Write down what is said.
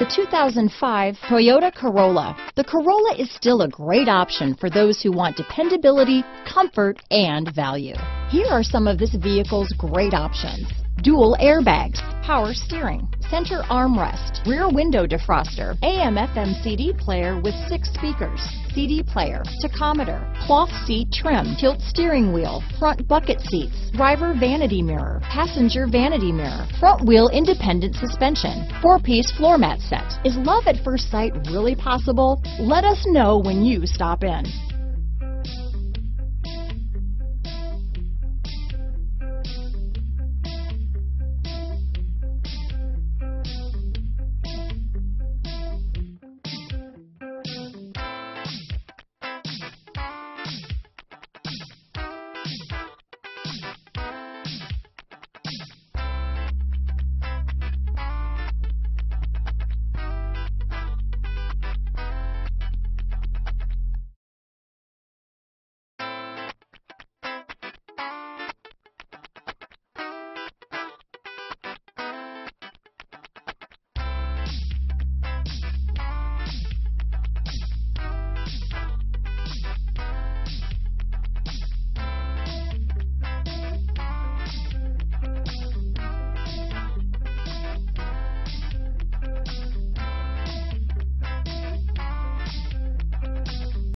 The 2005 Toyota Corolla. The Corolla is still a great option for those who want dependability, comfort, and value. Here are some of this vehicle's great options. Dual airbags, power steering, center armrest, rear window defroster, AM FM CD player with six speakers, CD player, tachometer, cloth seat trim, tilt steering wheel, front bucket seats, driver vanity mirror, passenger vanity mirror, front wheel independent suspension, four-piece floor mat set. Is love at first sight really possible? Let us know when you stop in.